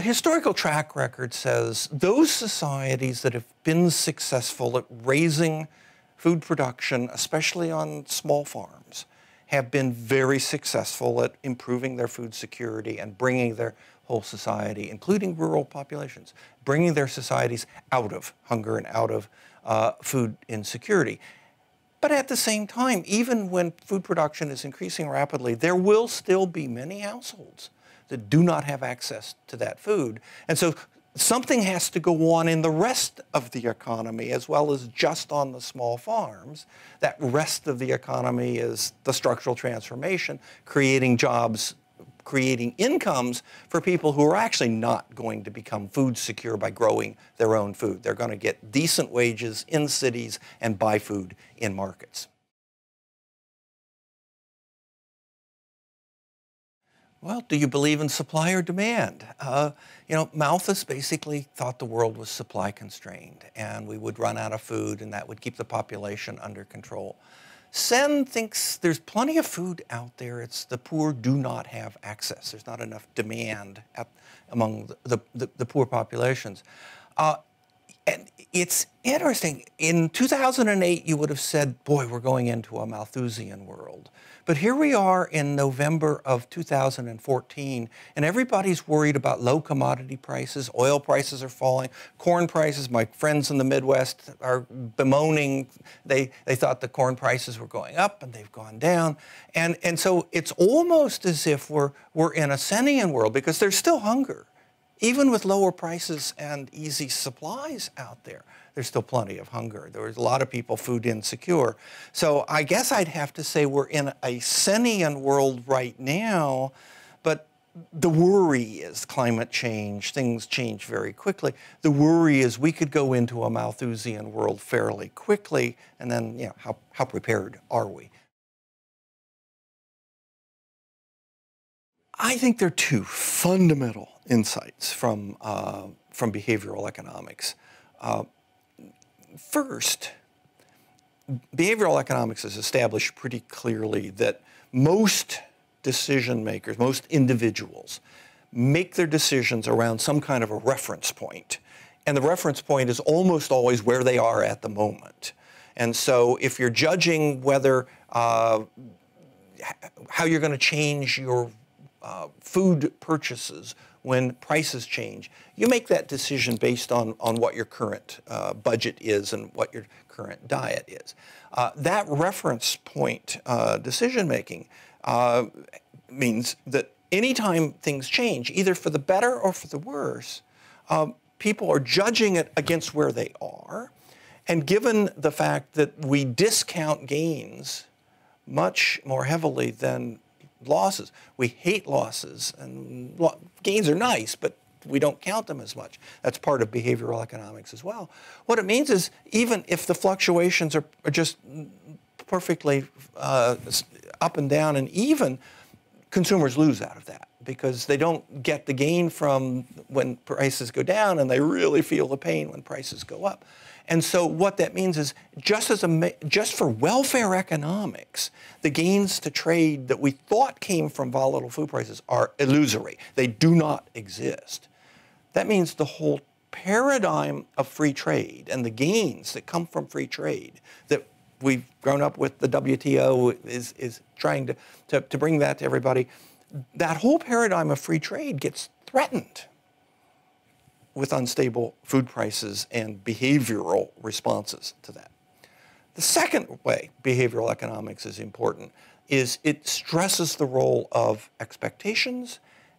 the historical track record says those societies that have been successful at raising food production, especially on small farms, have been very successful at improving their food security and bringing their whole society, including rural populations, bringing their societies out of hunger and out of uh, food insecurity. But at the same time, even when food production is increasing rapidly, there will still be many households that do not have access to that food. And so something has to go on in the rest of the economy as well as just on the small farms. That rest of the economy is the structural transformation, creating jobs creating incomes for people who are actually not going to become food secure by growing their own food. They're going to get decent wages in cities and buy food in markets. Well, do you believe in supply or demand? Uh, you know, Malthus basically thought the world was supply constrained and we would run out of food and that would keep the population under control. Sen thinks there's plenty of food out there. It's the poor do not have access. There's not enough demand at, among the, the, the, poor populations. Uh, and it's interesting. In 2008, you would have said, boy, we're going into a Malthusian world. But here we are in November of 2014, and everybody's worried about low commodity prices. Oil prices are falling. Corn prices, my friends in the Midwest are bemoaning. They, they thought the corn prices were going up, and they've gone down. And, and so it's almost as if we're, we're in a Senian world because there's still hunger. Even with lower prices and easy supplies out there, there's still plenty of hunger. There's a lot of people food insecure. So I guess I'd have to say we're in a Senian world right now, but the worry is climate change, things change very quickly. The worry is we could go into a Malthusian world fairly quickly, and then, you know, how, how prepared are we? I think there are two fundamental insights from, uh, from behavioral economics. Uh, first, behavioral economics has established pretty clearly that most decision makers, most individuals, make their decisions around some kind of a reference point. And the reference point is almost always where they are at the moment. And so if you're judging whether uh, how you're going to change your uh, food purchases when prices change. You make that decision based on, on what your current uh, budget is and what your current diet is. Uh, that reference point uh, decision making uh, means that anytime things change, either for the better or for the worse, um, people are judging it against where they are. And given the fact that we discount gains much more heavily than losses. We hate losses, and gains are nice, but we don't count them as much. That's part of behavioral economics as well. What it means is even if the fluctuations are, are just perfectly uh, up and down and even, consumers lose out of that because they don't get the gain from when prices go down and they really feel the pain when prices go up. And so what that means is just as a, just for welfare economics, the gains to trade that we thought came from volatile food prices are illusory. They do not exist. That means the whole paradigm of free trade and the gains that come from free trade that we've grown up with the WTO is, is trying to, to, to bring that to everybody. That whole paradigm of free trade gets threatened with unstable food prices and behavioral responses to that. The second way behavioral economics is important is it stresses the role of expectations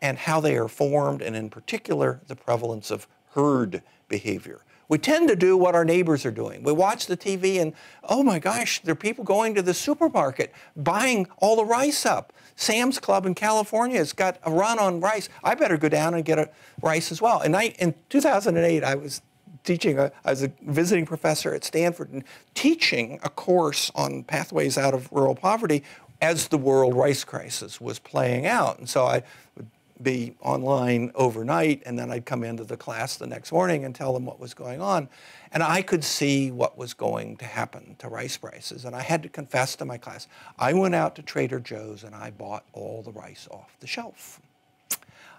and how they are formed, and in particular, the prevalence of herd behavior. We tend to do what our neighbors are doing. We watch the TV and, oh my gosh, there are people going to the supermarket buying all the rice up. Sam's Club in California has got a run on rice. I better go down and get a rice as well. And I, in 2008, I was teaching, a, I was a visiting professor at Stanford and teaching a course on pathways out of rural poverty as the world rice crisis was playing out. And so I would be online overnight, and then I'd come into the class the next morning and tell them what was going on. And I could see what was going to happen to rice prices. And I had to confess to my class, I went out to Trader Joe's and I bought all the rice off the shelf.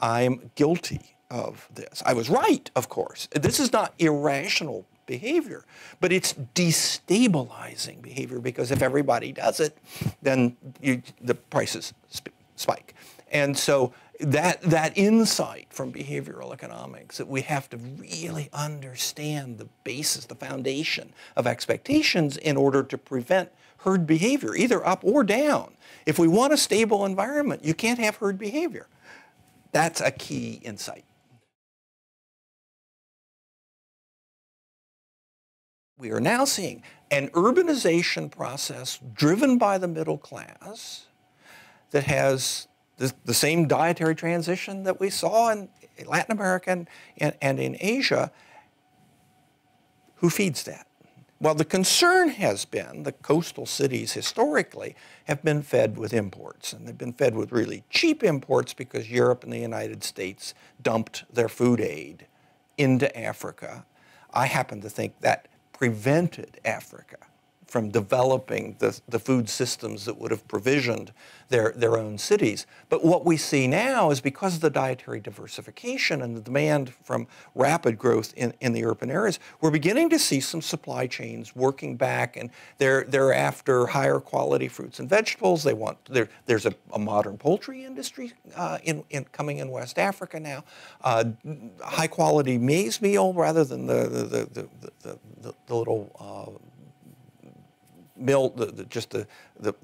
I'm guilty of this. I was right, of course. This is not irrational behavior, but it's destabilizing behavior because if everybody does it, then you, the prices spike. And so that, that insight from behavioral economics that we have to really understand the basis, the foundation of expectations in order to prevent herd behavior, either up or down. If we want a stable environment, you can't have herd behavior. That's a key insight. We are now seeing an urbanization process driven by the middle class that has the, the same dietary transition that we saw in Latin America and, and in Asia. Who feeds that? Well, the concern has been the coastal cities historically have been fed with imports, and they've been fed with really cheap imports because Europe and the United States dumped their food aid into Africa. I happen to think that prevented Africa from developing the, the food systems that would have provisioned their, their own cities. But what we see now is because of the dietary diversification and the demand from rapid growth in, in the urban areas, we're beginning to see some supply chains working back and they're, they're after higher quality fruits and vegetables. They want, there's a, a modern poultry industry uh, in, in, coming in West Africa now, uh, high quality maize meal rather than the, the, the, the, the, the little uh, mill, the, the, just the, the,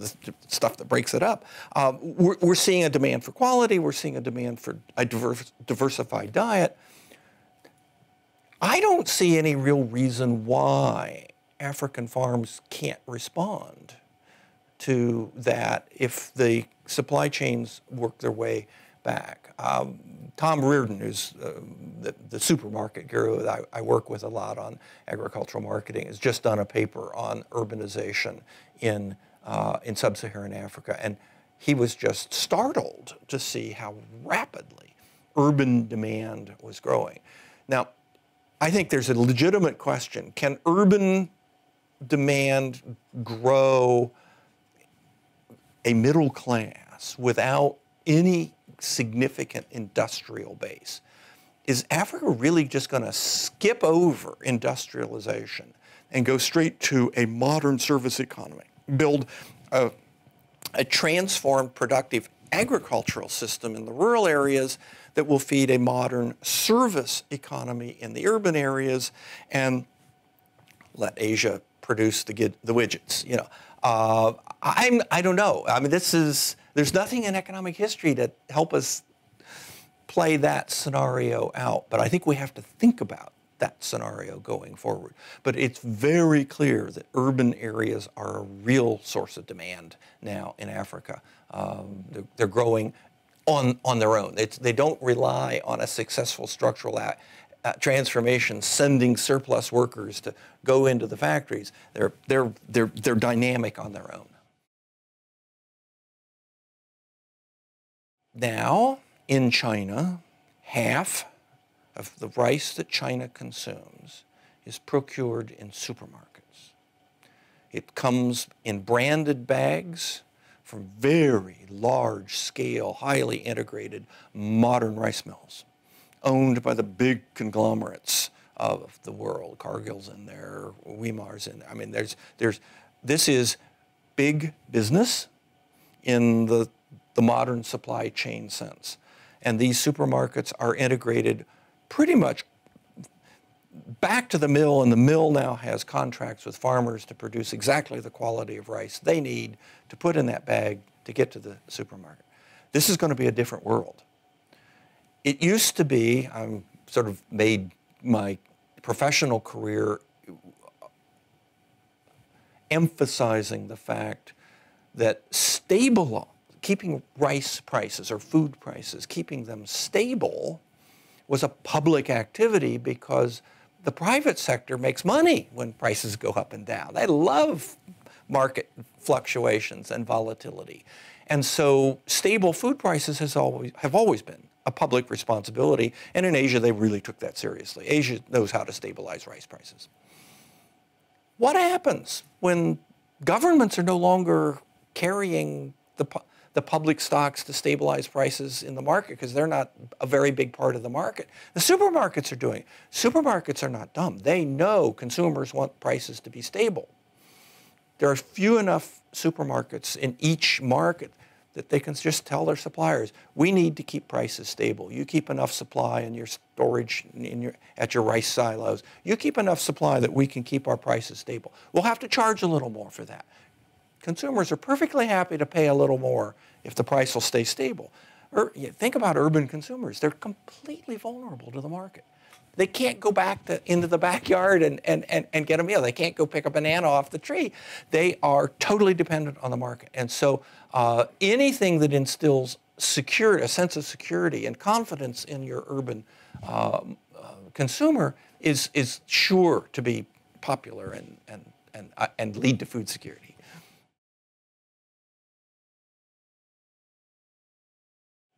stuff that breaks it up. Um, we're, we're, seeing a demand for quality. We're seeing a demand for a diversified diet. I don't see any real reason why African farms can't respond to that if the supply chains work their way back. Um, Tom Reardon, who's uh, the, the, supermarket guru that I, I, work with a lot on agricultural marketing, has just done a paper on urbanization in, uh, in sub-Saharan Africa. And he was just startled to see how rapidly urban demand was growing. Now, I think there's a legitimate question. Can urban demand grow a middle class without any significant industrial base. Is Africa really just going to skip over industrialization and go straight to a modern service economy, build a, a transformed, productive agricultural system in the rural areas that will feed a modern service economy in the urban areas and let Asia produce the, the widgets, you know. Uh, I'm, I don't know. I mean, this is, there's nothing in economic history to help us play that scenario out, but I think we have to think about that scenario going forward. But it's very clear that urban areas are a real source of demand now in Africa. Um, they're, they're, growing on, on their own. It's, they don't rely on a successful structural transformation, sending surplus workers to go into the factories. They're, they're, they're, they're dynamic on their own. Now, in China, half of the rice that China consumes is procured in supermarkets. It comes in branded bags from very large scale, highly integrated modern rice mills owned by the big conglomerates of the world. Cargill's in there, Wilmar's in there. I mean, there's, there's, this is big business in the the modern supply chain sense. And these supermarkets are integrated pretty much back to the mill, and the mill now has contracts with farmers to produce exactly the quality of rice they need to put in that bag to get to the supermarket. This is going to be a different world. It used to be, I'm sort of made my professional career emphasizing the fact that stable keeping rice prices or food prices, keeping them stable was a public activity because the private sector makes money when prices go up and down. They love market fluctuations and volatility. And so stable food prices has always, have always been a public responsibility. And in Asia, they really took that seriously. Asia knows how to stabilize rice prices. What happens when governments are no longer carrying the, the public stocks to stabilize prices in the market because they're not a very big part of the market. The supermarkets are doing it. Supermarkets are not dumb. They know consumers want prices to be stable. There are few enough supermarkets in each market that they can just tell their suppliers, we need to keep prices stable. You keep enough supply in your storage in your, at your rice silos. You keep enough supply that we can keep our prices stable. We'll have to charge a little more for that. Consumers are perfectly happy to pay a little more if the price will stay stable. Or, think about urban consumers. They're completely vulnerable to the market. They can't go back to, into the backyard and, and, and, and get a meal. They can't go pick a banana off the tree. They are totally dependent on the market. And so uh, anything that instills security, a sense of security and confidence in your urban uh, uh, consumer is, is sure to be popular and, and, and, uh, and lead to food security.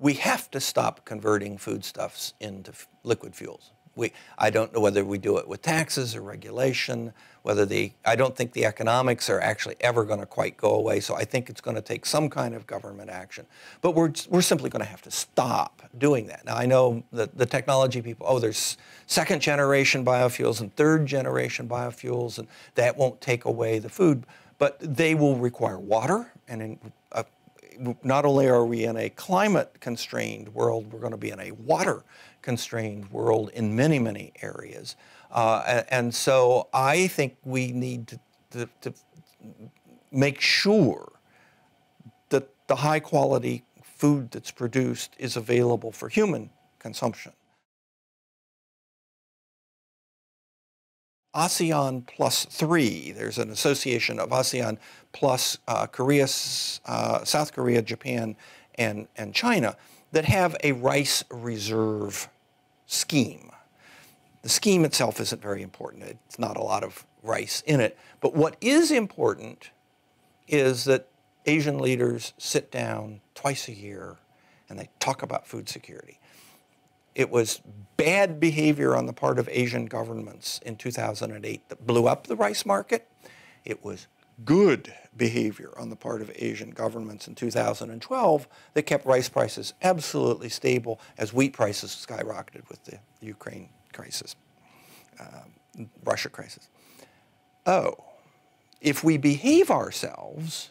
We have to stop converting foodstuffs into liquid fuels. We, I don't know whether we do it with taxes or regulation, whether the, I don't think the economics are actually ever going to quite go away, so I think it's going to take some kind of government action. But we're, we're simply going to have to stop doing that. Now, I know that the technology people, oh, there's second generation biofuels and third generation biofuels, and that won't take away the food, but they will require water, and in, uh, not only are we in a climate constrained world, we're going to be in a water constrained world in many, many areas. Uh, and so I think we need to, to, to, make sure that the high quality food that's produced is available for human consumption. ASEAN plus three, there's an association of ASEAN plus uh, Korea, uh, South Korea, Japan, and, and China that have a rice reserve scheme. The scheme itself isn't very important. It's not a lot of rice in it. But what is important is that Asian leaders sit down twice a year and they talk about food security. It was bad behavior on the part of Asian governments in 2008 that blew up the rice market. It was good behavior on the part of Asian governments in 2012 that kept rice prices absolutely stable as wheat prices skyrocketed with the Ukraine crisis, uh, Russia crisis. Oh, if we behave ourselves,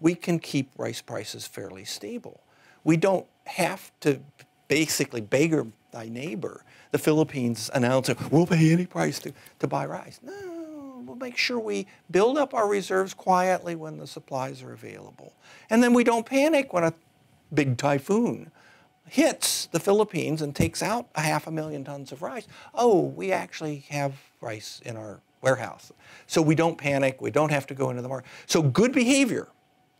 we can keep rice prices fairly stable. We don't have to basically beggar thy neighbor. The Philippines announced, we'll pay any price to, to buy rice. No, we'll make sure we build up our reserves quietly when the supplies are available. And then we don't panic when a big typhoon hits the Philippines and takes out a half a million tons of rice. Oh, we actually have rice in our warehouse. So we don't panic, we don't have to go into the market. So good behavior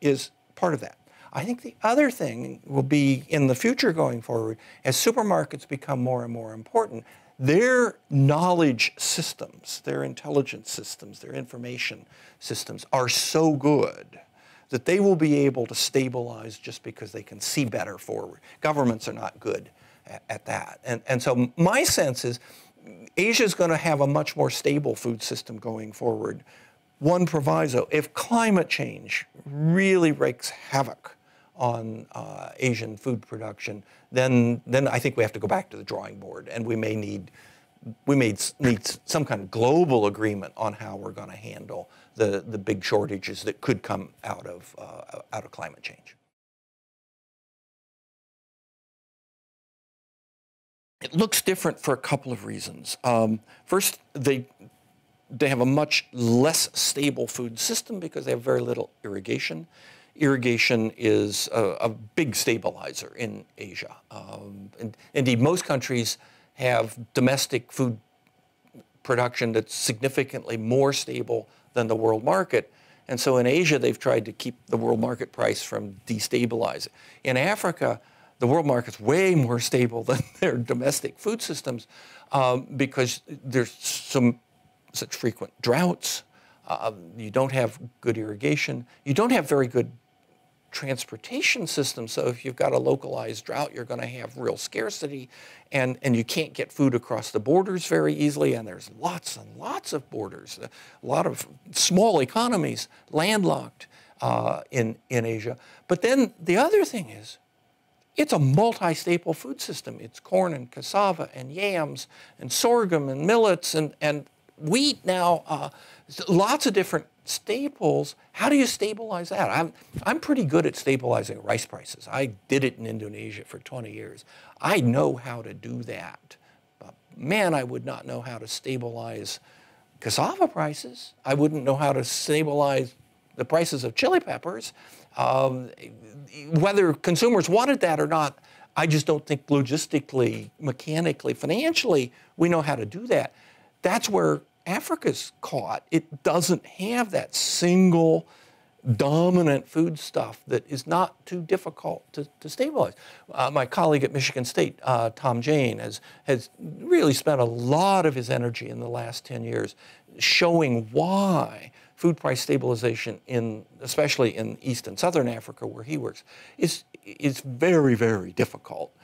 is part of that. I think the other thing will be in the future going forward, as supermarkets become more and more important, their knowledge systems, their intelligence systems, their information systems are so good that they will be able to stabilize just because they can see better forward. Governments are not good at, at that. And, and so my sense is Asia is going to have a much more stable food system going forward. One proviso, if climate change really wreaks havoc on uh, Asian food production, then, then I think we have to go back to the drawing board and we may need, we may need some kind of global agreement on how we're going to handle the, the big shortages that could come out of, uh, out of climate change. It looks different for a couple of reasons. Um, first, they, they have a much less stable food system because they have very little irrigation irrigation is a, a big stabilizer in Asia. Um, and indeed, most countries have domestic food production that's significantly more stable than the world market. And so in Asia, they've tried to keep the world market price from destabilizing. In Africa, the world market's way more stable than their domestic food systems um, because there's some such frequent droughts. Uh, you don't have good irrigation. You don't have very good transportation system. So if you've got a localized drought, you're going to have real scarcity and, and you can't get food across the borders very easily. And there's lots and lots of borders, a lot of small economies, landlocked. uh, in, in Asia. But then the other thing is, it's a multi-staple food system. It's corn and cassava and yams and sorghum and millets and, and wheat now, uh, lots of different staples. How do you stabilize that? I'm, I'm pretty good at stabilizing rice prices. I did it in Indonesia for 20 years. I know how to do that. But man, I would not know how to stabilize cassava prices. I wouldn't know how to stabilize the prices of chili peppers. Um, whether consumers wanted that or not, I just don't think logistically, mechanically, financially, we know how to do that. That's where Africa's caught. It doesn't have that single dominant food stuff that is not too difficult to, to stabilize. Uh, my colleague at Michigan State, uh, Thom Jayne, has, has really spent a lot of his energy in the last 10 years showing why food price stabilization in, especially in East and Southern Africa where he works, is, is very, very difficult.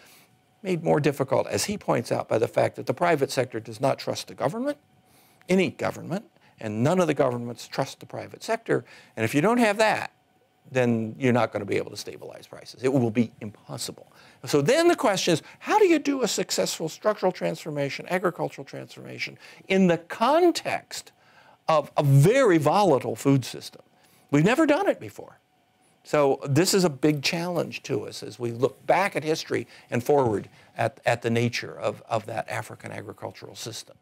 Made more difficult, as he points out, by the fact that the private sector does not trust the government, any government, and none of the governments trust the private sector. And if you don't have that, then you're not going to be able to stabilize prices. It will be impossible. So then the question is, how do you do a successful structural transformation, agricultural transformation, in the context of a very volatile food system? We've never done it before. So this is a big challenge to us as we look back at history and forward at, at the nature of, of that African agricultural system.